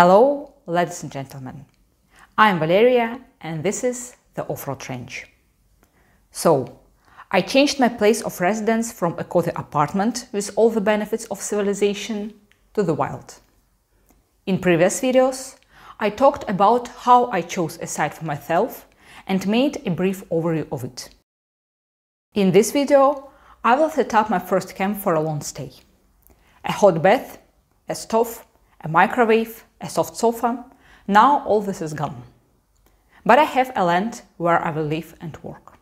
Hello, ladies and gentlemen. I'm Valeria and this is the Off-Road Ranch. So, I changed my place of residence from a cozy apartment with all the benefits of civilization to the wild. In previous videos, I talked about how I chose a site for myself and made a brief overview of it. In this video, I will set up my first camp for a long stay. A hot bath, a stove, a microwave, a soft sofa. Now all this is gone. But I have a land where I will live and work.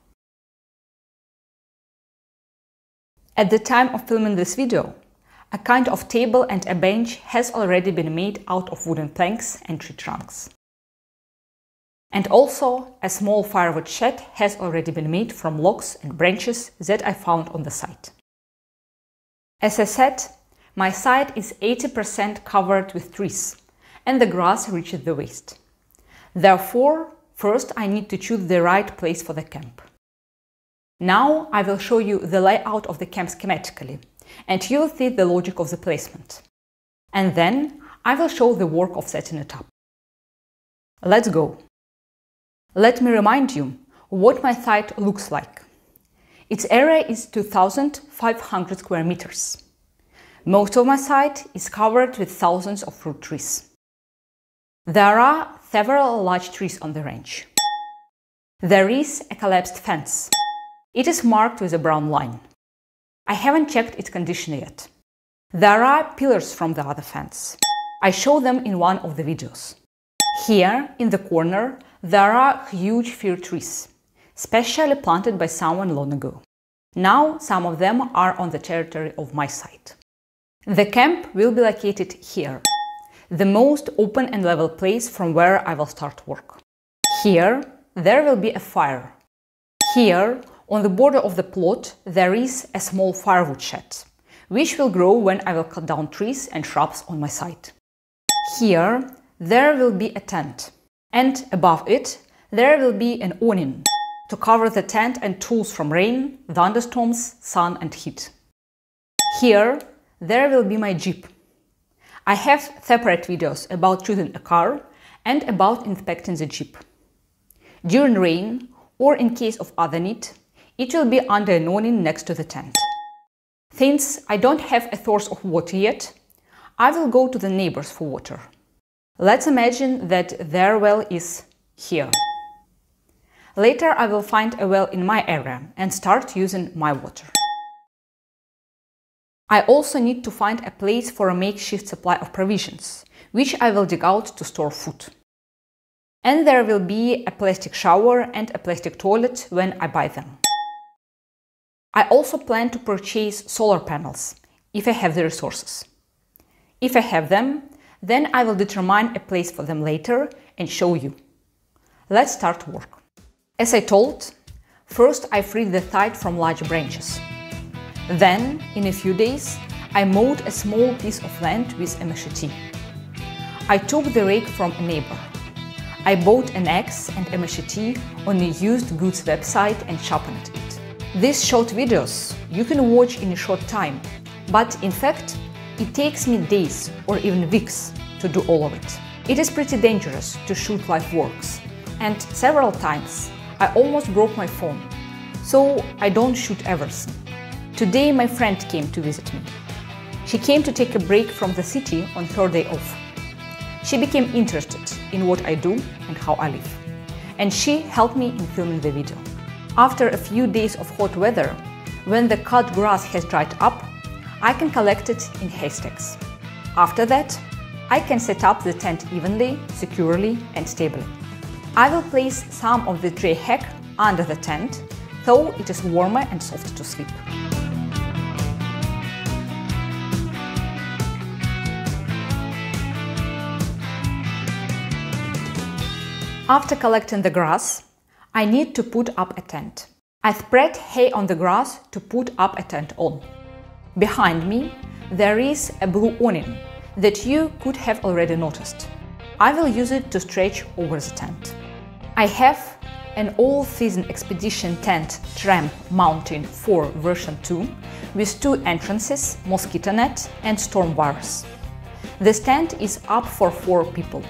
At the time of filming this video, a kind of table and a bench has already been made out of wooden planks and tree trunks. And also, a small firewood shed has already been made from logs and branches that I found on the site. As I said, my site is 80% covered with trees, and the grass reaches the waist. Therefore, first I need to choose the right place for the camp. Now I will show you the layout of the camp schematically, and you will see the logic of the placement. And then I will show the work of setting it up. Let's go! Let me remind you what my site looks like. Its area is 2500 square meters. Most of my site is covered with thousands of fruit trees. There are several large trees on the range. There is a collapsed fence. It is marked with a brown line. I haven't checked its condition yet. There are pillars from the other fence. I show them in one of the videos. Here, in the corner, there are huge fir trees, specially planted by someone long ago. Now some of them are on the territory of my site. The camp will be located here, the most open and level place from where I will start work. Here, there will be a fire. Here, on the border of the plot, there is a small firewood shed, which will grow when I will cut down trees and shrubs on my site. Here, there will be a tent and above it there will be an awning to cover the tent and tools from rain, thunderstorms, sun and heat. Here there will be my Jeep. I have separate videos about choosing a car and about inspecting the Jeep. During rain or in case of other need, it will be under an awning next to the tent. Since I don't have a source of water yet, I will go to the neighbors for water. Let's imagine that their well is here. Later I will find a well in my area and start using my water. I also need to find a place for a makeshift supply of provisions, which I will dig out to store food. And there will be a plastic shower and a plastic toilet when I buy them. I also plan to purchase solar panels, if I have the resources. If I have them, then I will determine a place for them later and show you. Let's start work. As I told, first I freed the site from large branches. Then, in a few days, I mowed a small piece of land with a machete. I took the rake from a neighbor. I bought an axe and a machete on a used goods website and sharpened it. These short videos you can watch in a short time, but in fact, it takes me days or even weeks to do all of it. It is pretty dangerous to shoot live works, and several times I almost broke my phone, so I don't shoot everything. Today my friend came to visit me. She came to take a break from the city on her day off. She became interested in what I do and how I live, and she helped me in filming the video. After a few days of hot weather, when the cut grass has dried up, I can collect it in haystacks. After that, I can set up the tent evenly, securely and stably. I will place some of the tree heck under the tent, so it is warmer and softer to sleep. After collecting the grass, I need to put up a tent. I spread hay on the grass to put up a tent on. Behind me, there is a blue awning that you could have already noticed. I will use it to stretch over the tent. I have an all-season expedition tent Tramp Mountain 4 version 2 with two entrances, mosquito net and storm bars. The tent is up for four people.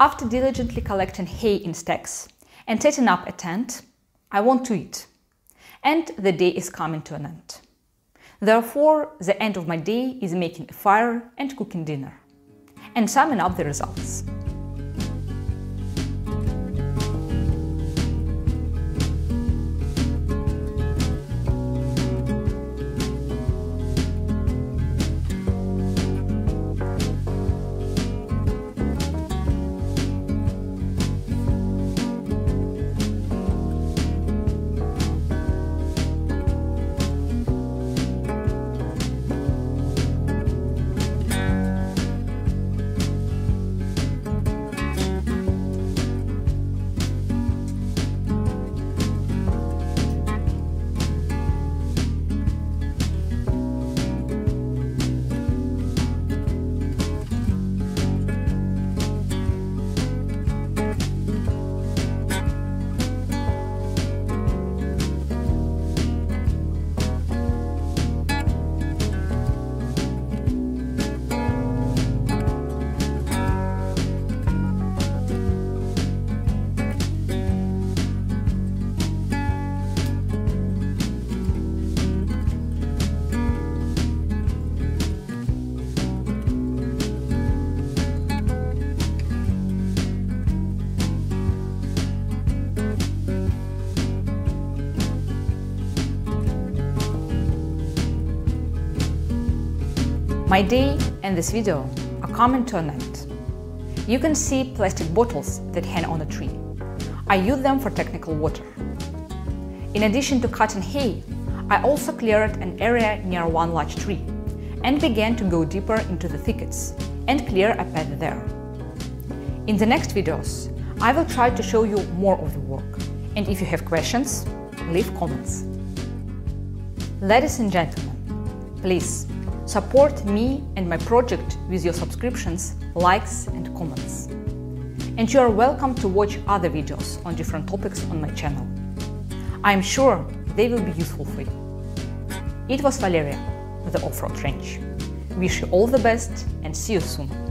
After diligently collecting hay in stacks and setting up a tent, I want to eat. And the day is coming to an end. Therefore, the end of my day is making a fire and cooking dinner. And summing up the results. My day and this video are coming to an end. You can see plastic bottles that hang on a tree. I use them for technical water. In addition to cutting hay, I also cleared an area near one large tree and began to go deeper into the thickets and clear a path there. In the next videos, I will try to show you more of the work. And if you have questions, leave comments. Ladies and gentlemen, please Support me and my project with your subscriptions, likes and comments. And you are welcome to watch other videos on different topics on my channel. I am sure they will be useful for you. It was Valeria, the Off-Road Ranch. Wish you all the best and see you soon.